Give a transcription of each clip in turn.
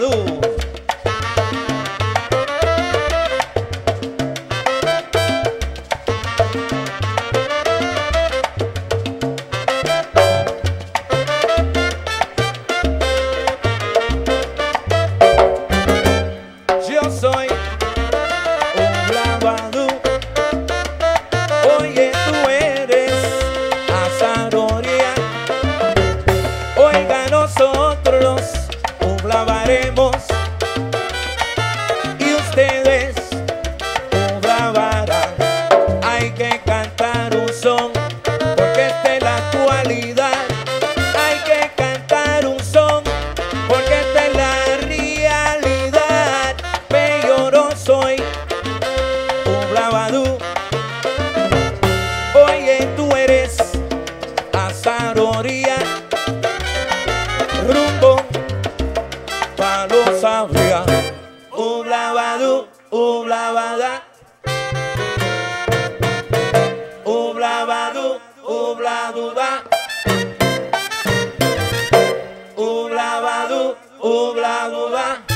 Badú. obla, obla.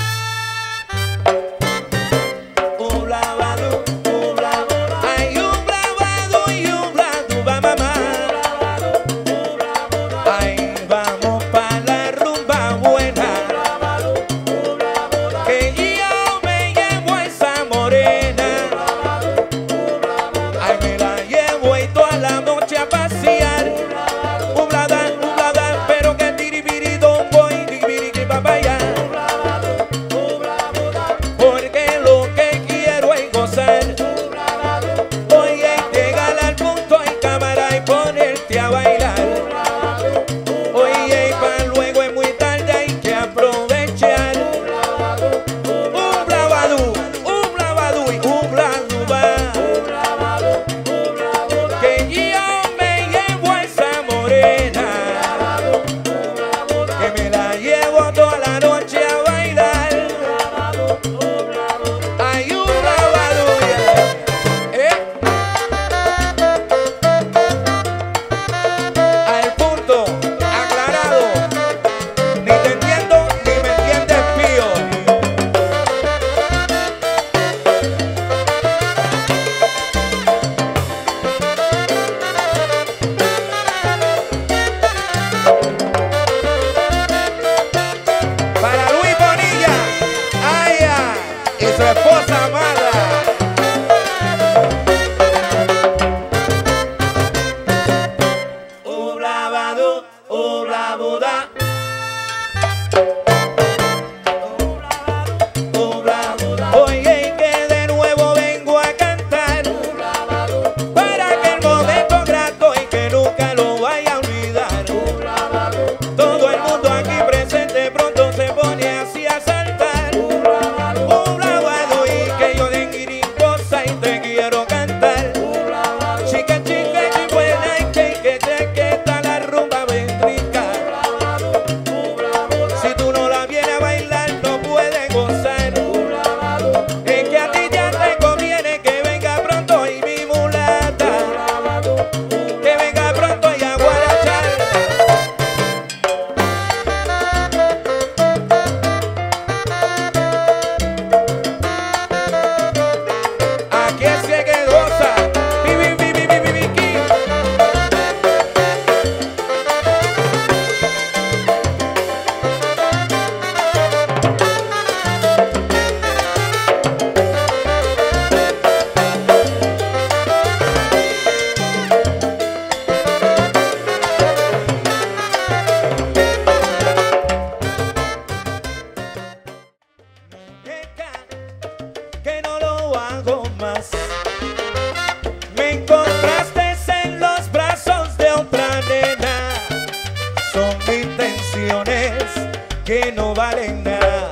Que no valen nada.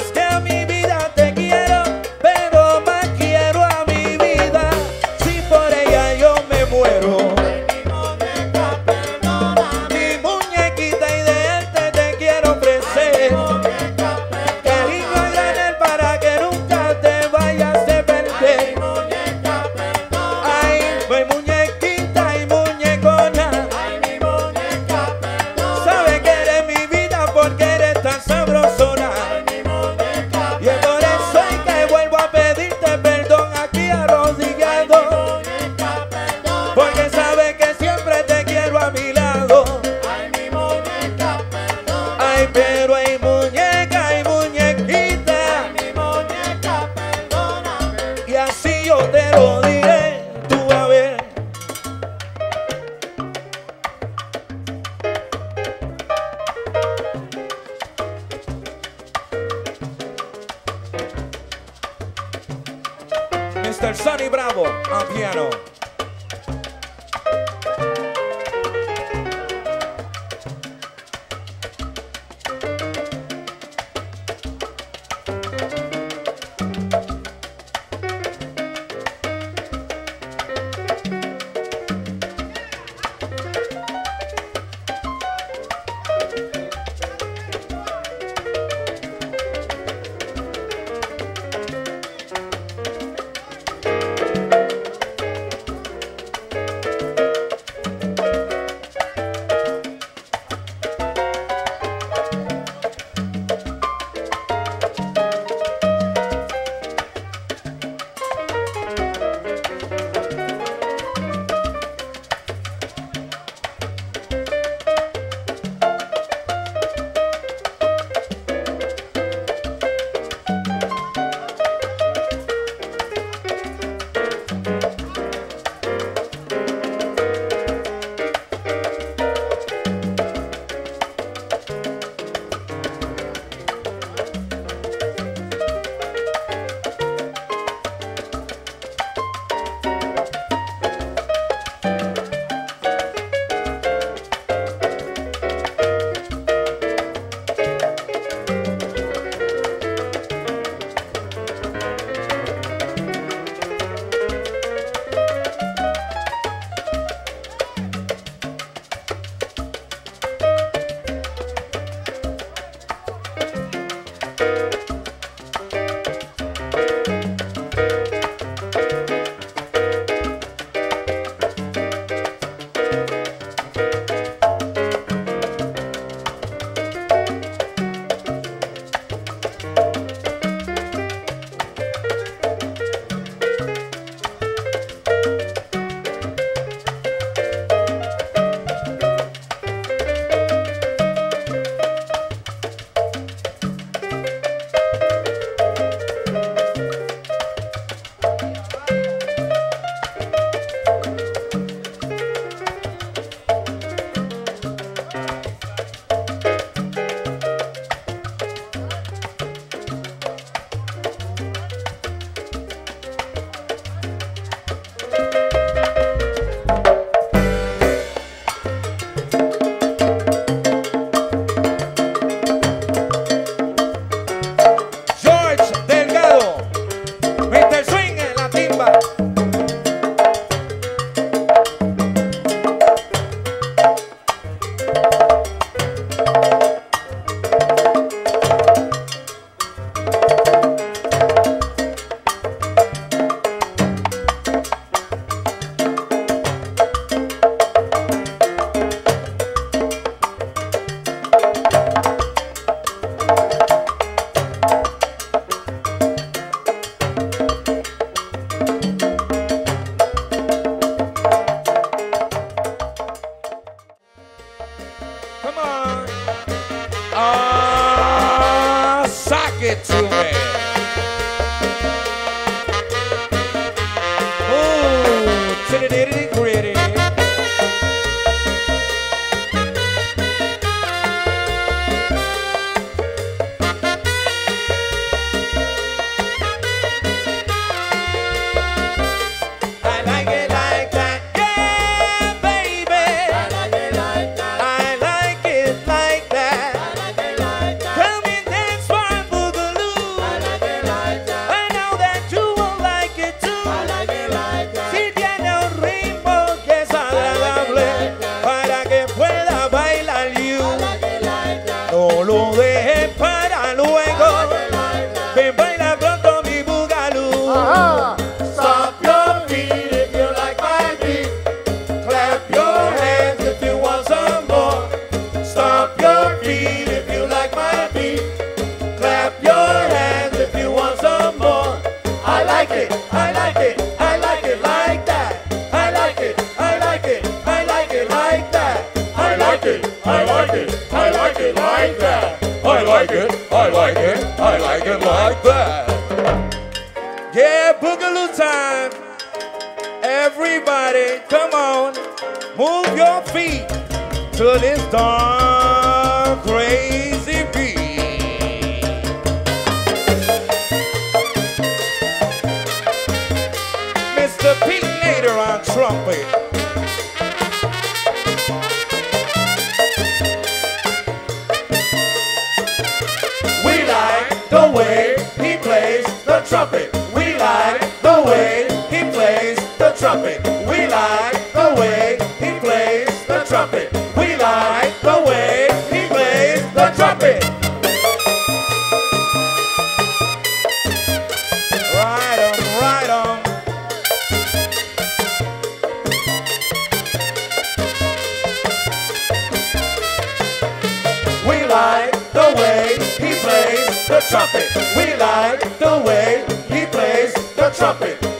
Tell me. Mr. Sonny Bravo on piano. everybody, come on, move your feet to this dark, crazy beat. Mr. Pete Nater on trumpet. the trumpet. We like the way he plays the trumpet.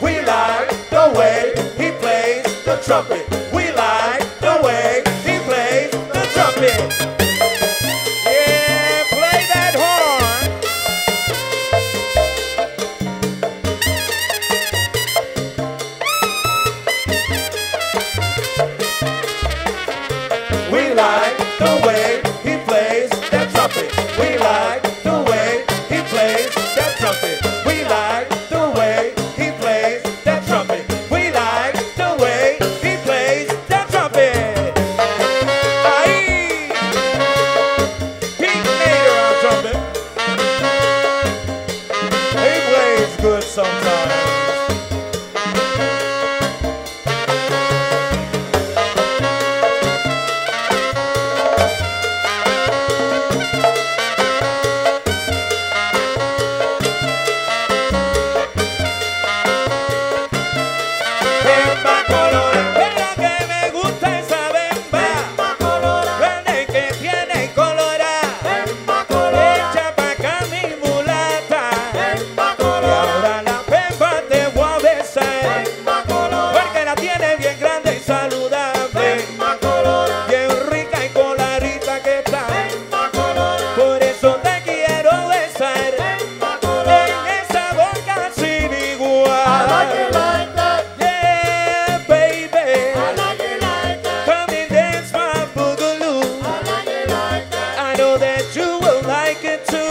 you will like it too.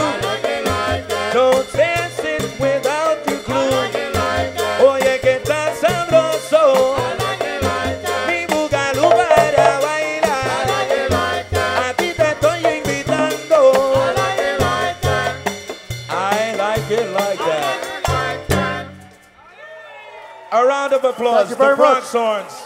Don't dance it without your tan. Mi bugalú para bailar. A ti te estoy invitando. I like it like that. A round of applause. Thank you very the much. Bronx Horns.